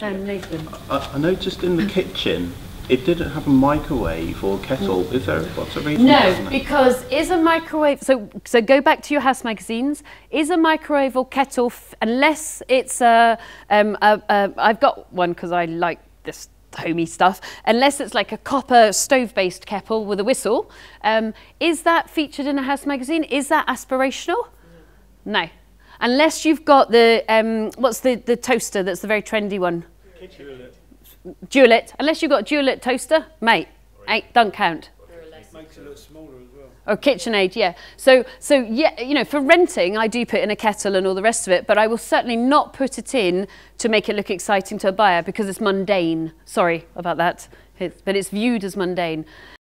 Um, Nathan. I, I noticed in the kitchen it didn't have a microwave or kettle. Is there what's the reason? No, because is a microwave so so go back to your house magazines. Is a microwave or kettle f- unless it's a um a, a I've got one because I like this homey stuff. Unless it's like a copper stove-based kettle with a whistle, um, is that featured in a house magazine? Is that aspirational? No, unless you've got the um, what's the the toaster that's the very trendy one. Dualit. Unless you've got a Dualit toaster, mate, ain't, don't count. Makes it look smaller as well. Or KitchenAid, yeah. So, so yeah, you know, for renting, I do put in a kettle and all the rest of it, but I will certainly not put it in to make it look exciting to a buyer because it's mundane. Sorry about that, it's, but it's viewed as mundane.